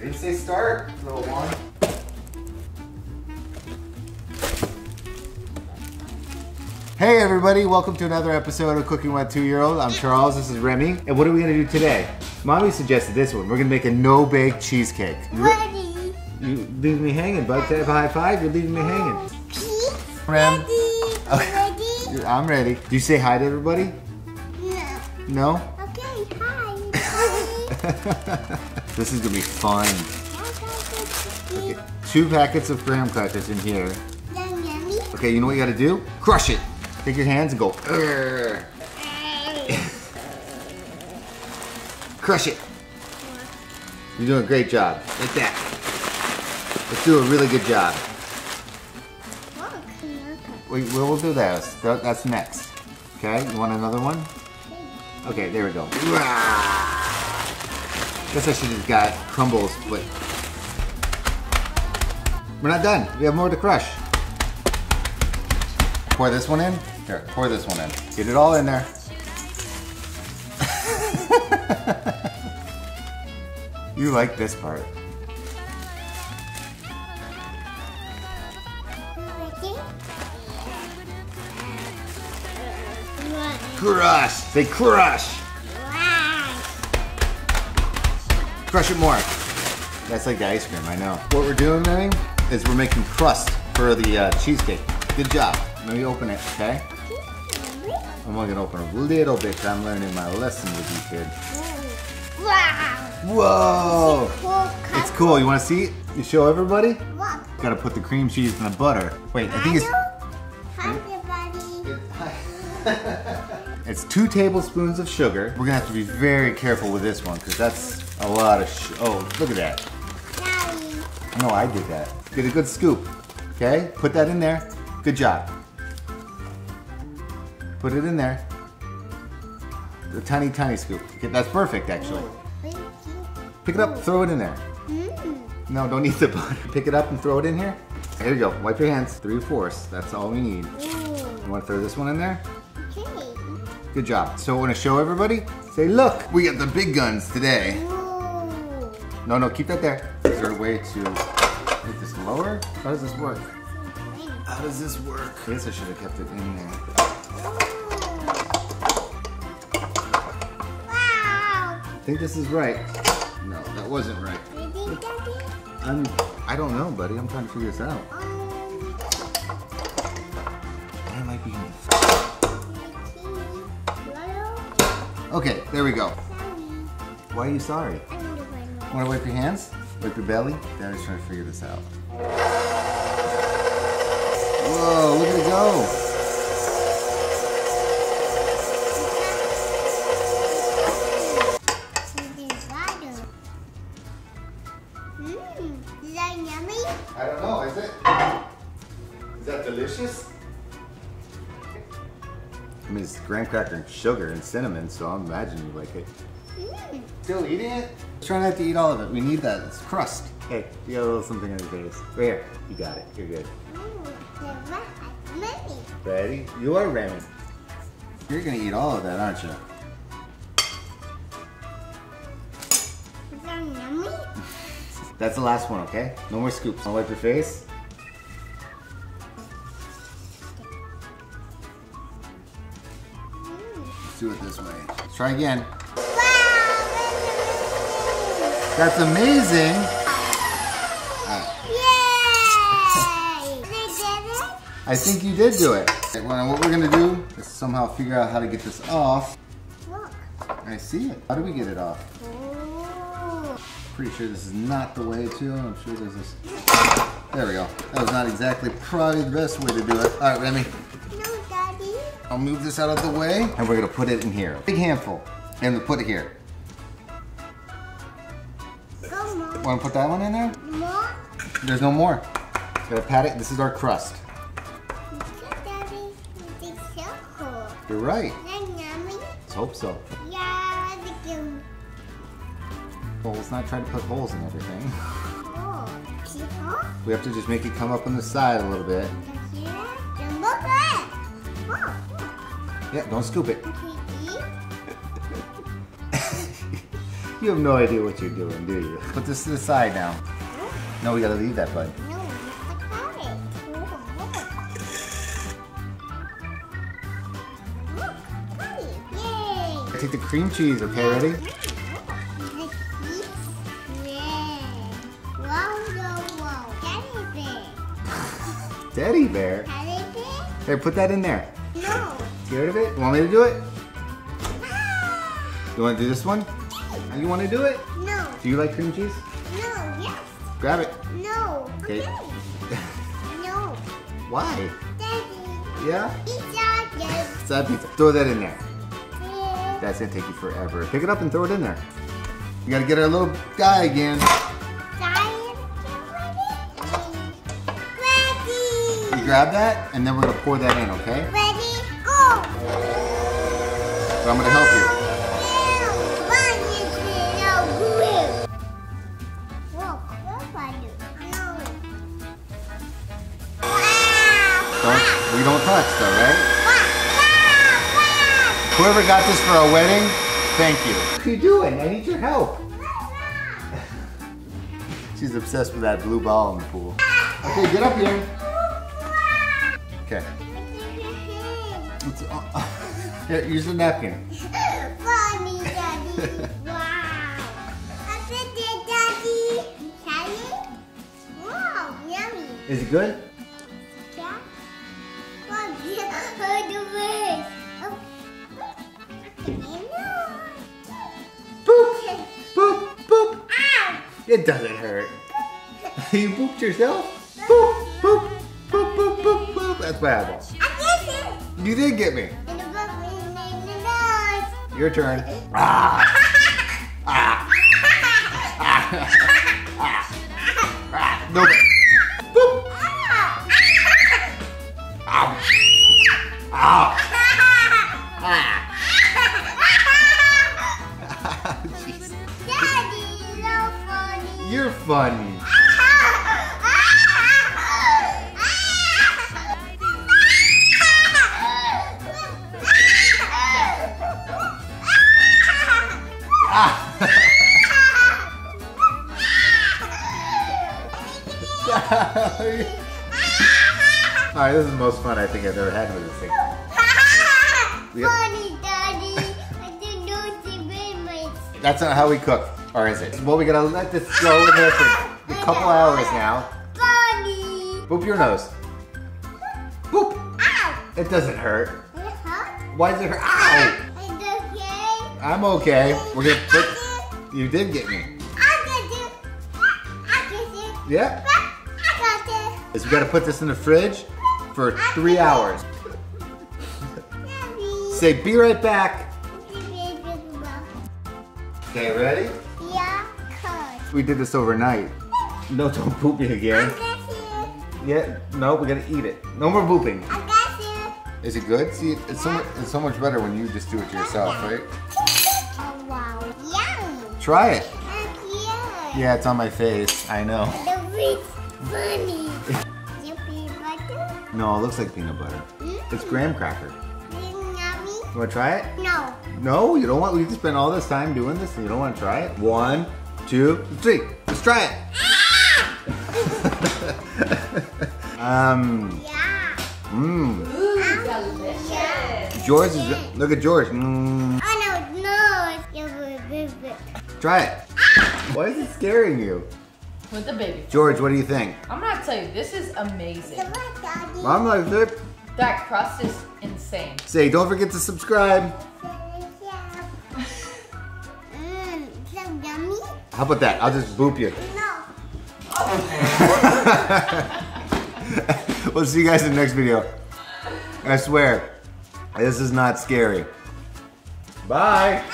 I didn't say start, little one. Hey everybody, welcome to another episode of Cooking with Two Year Old. I'm Charles, this is Remy. And what are we gonna do today? Mommy suggested this one. We're gonna make a no-bake cheesecake. You, Ready. you leaving me hanging, bud. Say a high five, you're leaving me hanging. Oh, Cheese. Rem. Ready. Okay. Ready. I'm ready. Do you say hi to everybody? No. No? Okay. Hi. this is gonna be fun. okay. Two packets of graham crackers in here. Okay, you know what you gotta do? Crush it. Take your hands and go. Crush it. You're doing a great job. Like that. Let's do a really good job. Wait, we'll, do. That- That's next. Okay, you want another one? Okay, there we go. Guess I should have got crumbles, but we're not done. We have more to crush. Pour this one in. Here, pour this one in. Get it all in there. you like this part. Crush. They crush. Crush it more. That's like the ice cream, I know. What we're doing, Mary, is we're making crust for the uh, cheesecake. Good job. Let me open it, okay? I'm only gonna open a little bit I'm learning my lesson with you, kid. Wow. Whoa! Cool It's cool. You wanna see it? You show everybody? Look. Gotta put the cream cheese in the butter. Wait, I think it's Hi, everybody. it's two tablespoons of sugar. We're gonna have to be very careful with this one because that's a lot of sh Oh, look at that. Daddy. No, I did that. Get a good scoop. Okay? Put that in there. Good job. Put it in there. A tiny, tiny scoop. Okay, that's perfect, actually. Pick it up, throw it in there. No, don't eat the butter. Pick it up and throw it in here. There you go. Wipe your hands. Three fourths. That's all we need. You want to throw this one in there? Okay. Good job. So, I want to show everybody. Say, look, we got the big guns today. Ooh. No, no, keep that there. Is there a way to make this lower? How does this work? How does this work? I guess I should have kept it in there. Wow. I think this is right. No, that wasn't right. I'm, I don't know, buddy. I'm trying to figure this out. Um, Why am I being... Hello? Okay, there we go. Why are you sorry? I'm the one. Want to wipe your hands? Wipe your belly? Daddy's trying to figure this out. Whoa, look at it go. Is that yummy? I don't know, is it? Is that delicious? I mean, it's graham cracker and sugar and cinnamon, so I imagine you like it. Mmm. Still eating it? Try not to eat all of it. We need that. It's crust. Hey, you got a little something on your face. Right here. You got it. You're good. Ooh, the rat, many. Ready? You are Remy. You're gonna eat all of that, aren't you? Is that yummy? That's the last one, okay? No more scoops. I'll wipe your face. Let's do it this way. Let's try again. That's amazing. Yay! They did it? I think you did do it. Okay, well, what we're gonna do is somehow figure out how to get this off. Look. I see it. How do we get it off? Ooh. Pretty sure this is not the way to. I'm sure there's this. There we go. That was not exactly probably the best way to do it. All right, Remy. No, Daddy. I'll move this out of the way, and we're gonna put it in here. Big handful, and we'll put it here. Want to put that one in there? More? There's no more. Gotta pat it. This is our crust. Look, Daddy. It's so cool. You're right. Is that yummy? Let's hope so. Yeah. Well, let's not try to put holes in everything. Oh. We have to just make it come up on the side a little bit. Here, then look at it. Oh, Yeah, don't scoop it. okay, You have no idea what you're doing, do you? Put this to the side now. No, we gotta leave that, bud. No, it's a carrot. Look, carrot. Yay. I take the cream cheese, okay? Ready? Teddy bear. Teddy bear. Teddy bear? Here, put that in there. No. Scared of it? Want me to do it? Ah. You want to do this one? You want to do it? No. Do you like cream cheese? No. Yes. Grab it. No. Okay. No. Why? Daddy. Yeah? Pizza. Side pizza. Throw that in there. Yeah. That's gonna take you forever. Pick it up and throw it in there. You gotta get our little guy again. Ready. You grab that, and then we're gonna pour that in, okay? Ready. Go. But I'm gonna help you. Don't, we don't touch though, right? Whoever got this for our wedding, thank you. What are you doing? I need your help. She's obsessed with that blue ball in the pool. Okay, get up here. Okay. It's, uh, here, use the napkin. Funny, Daddy. Is it good? Yeah. Boop, boop, boop. Ow. It doesn't hurt. you pooped yourself? Boop, boop, boop, boop, boop, boop. That's my eyeball. I. You did get me. Your turn. Ah. Ah. Ah. Ah. Nope. Daddy, so funny. You're funny. All right, this is the most fun I think I've ever had with this thing. Funny, That's not how we cook, or is it? Well, we gotta let this go in there for a couple hours now. Funny. Boop your nose. Boop. Ow. It doesn't hurt. It hurt? Why does it hurt? Ow! It's okay. I'm okay. We're gonna put. You did get me. I got it. I got it. Yeah. I got Is we gotta put this in the fridge for three hours. Say, be right back. Okay, ready? Yeah. We did this overnight. No, don't poop me I again. got it. Yeah, no, we gotta eat it. No more booping. I got it. Is it good? See, it's so much, it's so much better when you just do it yourself, right? Oh wow. Yum. Try it. That's Yeah, it's on my face. I know. Funny. you peanut butter? No, it looks like peanut butter. It's mm. graham cracker. Yummy? You wanna try it? No. No, you don't want. We just spent all this time doing this, and you don't want to try it. One, two, three. Let's try it. um. Yeah. Mmm. Ooh, delicious. George is. Look at George. Mmm. Oh no, no. You will be bit. Try it. Why is it scaring you? With the baby. George, what do you think? I'm gonna tell you, this is amazing. Come on, Daddy. Mom likes it. That crust is insane. Say, don't forget to subscribe. How about that? I'll just boop you. No. we'll see you guys in the next video. I swear, this is not scary. Bye.